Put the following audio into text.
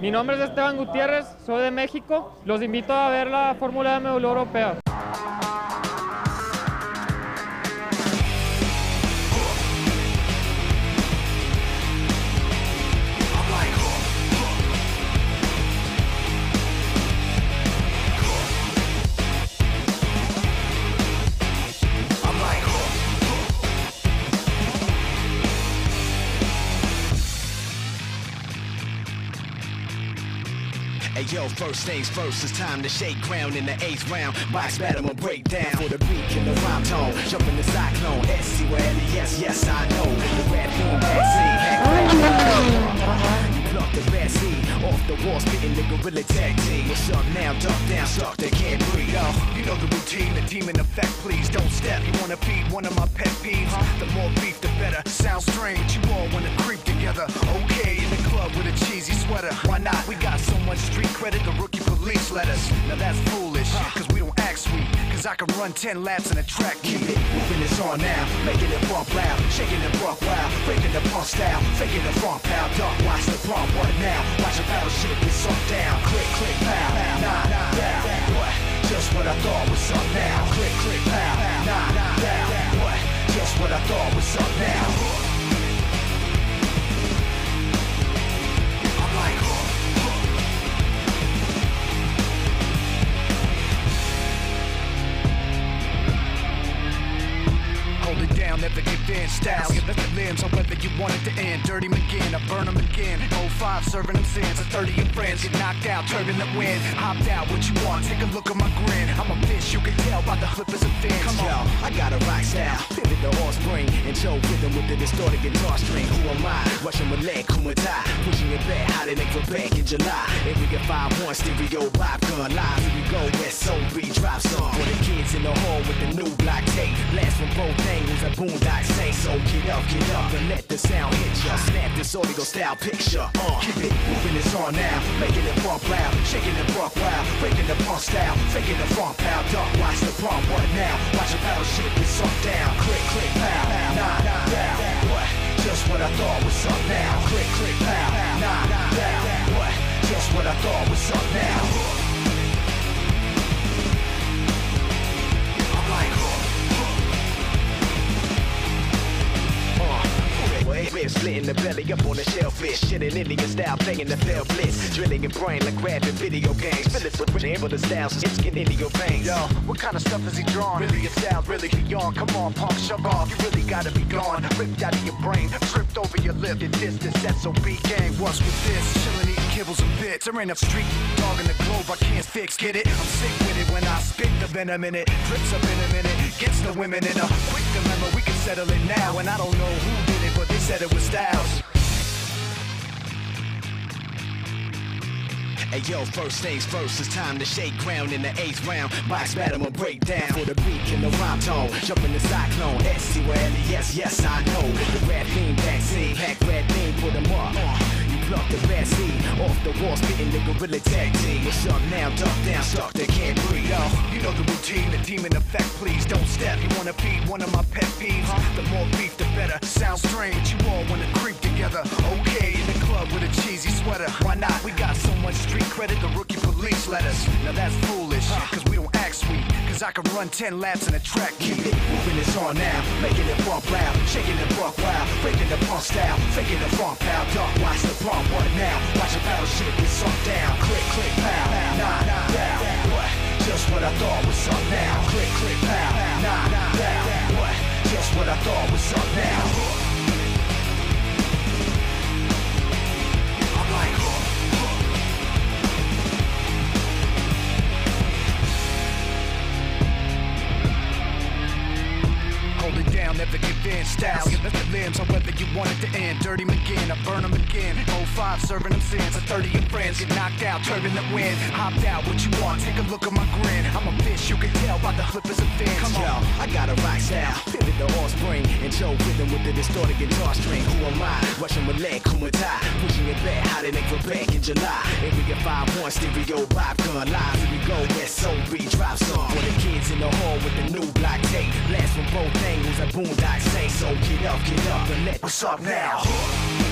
Mi nombre es Esteban Gutiérrez, soy de México. Los invito a ver la Fórmula BMW Europea. Hey yo, first things first, it's time to shake ground in the eighth round. Box battle will break down for the beat and the rhyme tone. Jump in the cyclone, SC where yes, yes, I know. The red boom, vaccine, uh-huh. You pluck the bad seed off the wall, spitting the gorilla tag team. What's up now? Duck down, stuck, they can't breathe. Yo, you know the routine, the demon effect, please step. You wanna feed one of my pet peeves? The more beef, the better. Sounds strange, you all wanna creep together. Okay, in the club with a cheesy sweater. Why not? We got so much street credit, the rookie police let us. Now that's foolish, cause we don't act sweet. Cause I can run 10 laps in a track. Keep it moving, it's on now. Making it bump loud, shaking the buck wild. Breaking the pump style, faking the front pow. Duck, watch the pump, what now? Watch a battle shit get sunk down. Click, click, pow. Nah, nah, down. Just what I thought was up now. Click, click, pow. Nah, nah, down. What? Just what I thought was up now. I'm like, Hold it down, never give in. Style, give us the limbs on whether you want it to end. Dirty McGinn, I burn them again. 05, serving them sins. A 30 of friends get knocked out, turbulent wind. Hopped out, what you want? Take a look at my grin. I'm a fish, you can tell by the flippers and fins. Come on, I got a rock style. And show rhythm with the distorted guitar string. Who am I? Russian Malay, Kumata. Pushing it back, hotter than back in July. Every get 5-1 stereo vibe gun live. Here we go, SOB drop song. For the kids in the hall with the new black tape. Blast from both angles, a boondock say so. Get up, get up, and let the sound hit ya. Snap this audio style picture. Uh, keep it moving, it's on now. Making it bump loud, shaking it buck wild. Breaking the pump style, faking the front pow. Duck, watch the pump, what now? Watch a battle shit get sunk down. Click, click, pow. Belly up on the shellfish. Shit in Indian style, playing the fell blitz. Drilling your brain like grabbing video games. Fill it with able the styles, it's getting into your veins. Yo, what kind of stuff is he drawing? Really, it sounds really beyond. Come on, punk, shove off. You really gotta be gone. Ripped out of your brain, tripped over your lip. Your distance, SOB gang. What's with this? Chilling, eating kibbles and bits. There ain't a street dog in the globe I can't fix. Get it? I'm sick with it when I spit the venom in it. Drips up in a minute, gets the women in a quick dilemma. We can settle it now, and I don't know who did it, but they said it was Styles. Hey yo, first things first, it's time to shake ground in the eighth round. Box battle will break down for the beat and the rhyme tone. Jump in the cyclone, SC where yes, yes, I know. The red the wall, spitting the gorilla tag team. What's up now? Duck down, stuck, they can't breathe. Yo, you know the routine, the demon effect, please don't step. You wanna feed one of my pet peeves? The more beef, the better. Sounds strange, you all wanna creep together. Okay, in the club with a cheesy sweater. Why not? We got so much street credit, the rookie police let us. Now that's foolish, cause we don't act sweet. Cause I can run 10 laps in a track. Keep it moving, it's on now. Making it bump loud, shaking the buck wild. Breaking the pump style, faking the front pow. Duck, watch the pump, what now? Watch a battle shit get sunk down. Click, click, pow. Nah, nah, down. What? Just what I thought was up now. Click, click, pow. Give us the limbs whether you want it to end. Dirty McGinn, I burn them again. 05, serving them sins. A 30 of friends get knocked out, turbulent wind. Hopped out, what you want? Take a look at my grin. I'm a fish, you can tell by the flippers and fins. Come on, I got a rock style. Pivot the horse spring and show rhythm with the distorted guitar string. Who am I? Russian Malay, Kumata. Pushing it back, hotter than back in July. Every get 5-1 stereo vibe gun live. Go, SOB drop song. For the kids in the hall with the new black tape. Blast from both angles, a boondock say so. Get up, get up, and let what's up now.